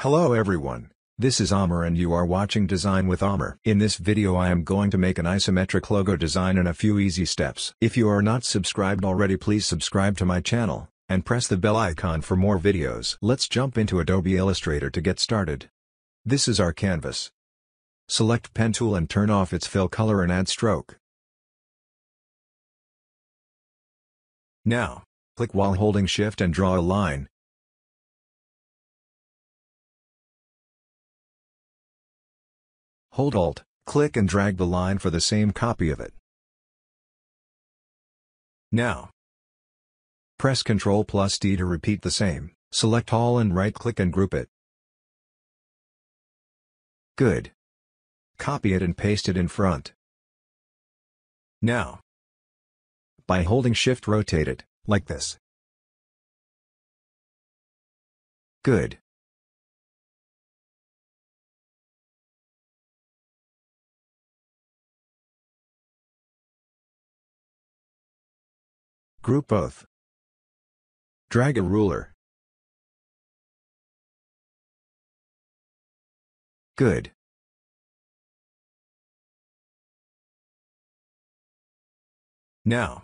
Hello everyone, this is Aamir and you are watching Design with Aamir. In this video I am going to make an isometric logo design in a few easy steps. If you are not subscribed already please subscribe to my channel, and press the bell icon for more videos. Let's jump into Adobe Illustrator to get started. This is our canvas. Select pen tool and turn off its fill color and add stroke. Now, click while holding shift and draw a line, Hold Alt, click and drag the line for the same copy of it. Now, press Ctrl plus D to repeat the same. Select all and right-click and group it. Good. Copy it and paste it in front. Now, by holding Shift rotate it, like this. Good. Group both. Drag a ruler. Good. Now.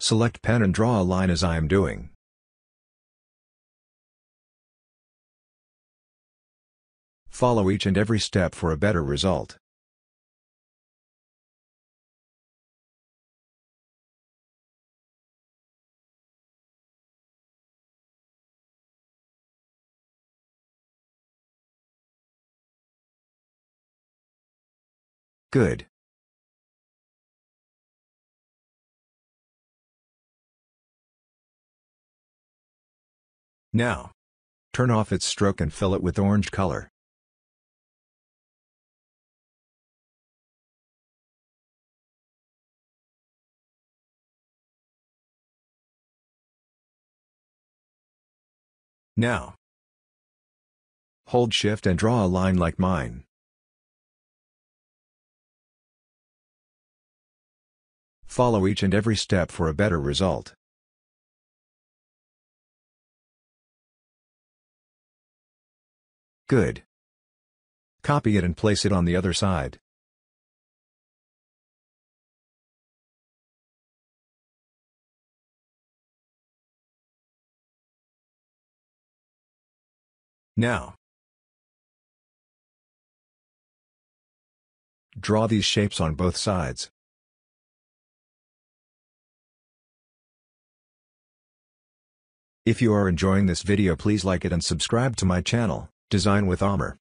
Select pen and draw a line as I am doing. Follow each and every step for a better result. Good. Now. Turn off its stroke and fill it with orange color. Now. Hold shift and draw a line like mine. Follow each and every step for a better result. Good. Copy it and place it on the other side. Now. Draw these shapes on both sides. If you are enjoying this video please like it and subscribe to my channel, Design with Aamir.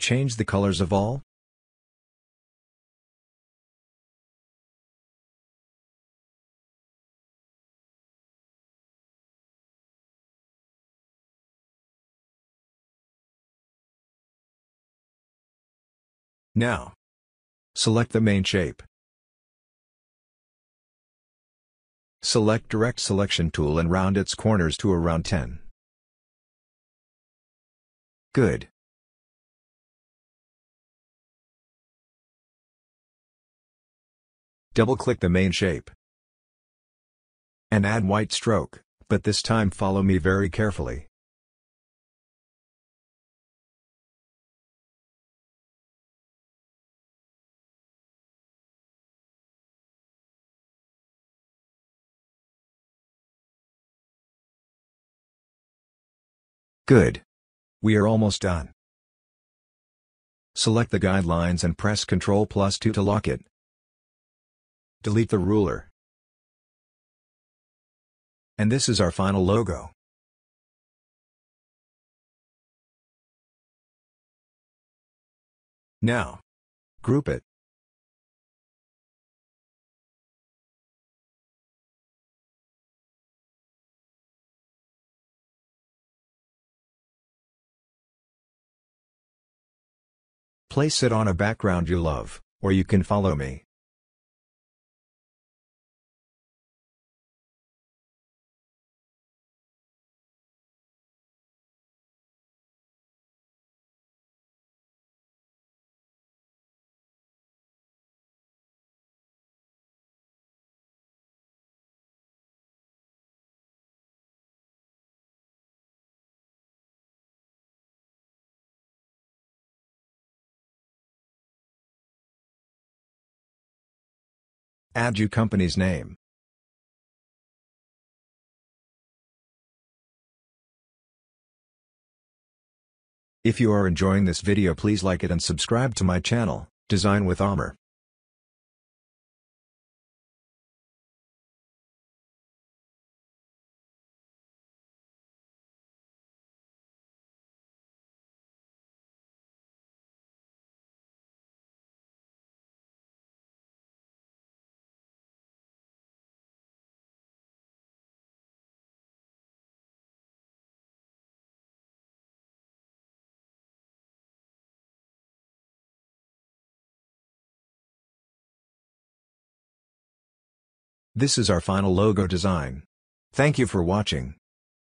Change the colors of all? Now. Select the main shape. Select Direct Selection tool and round its corners to around 10. Good. Double-click the main shape. And add white stroke, but this time follow me very carefully. Good. We are almost done. Select the guidelines and press Ctrl plus 2 to lock it. Delete the ruler. And this is our final logo. Now. Group it. Place it on a background you love, or you can follow me. Add your company's name. If you are enjoying this video please like it and subscribe to my channel, Design with Aamir. This is our final logo design. Thank you for watching.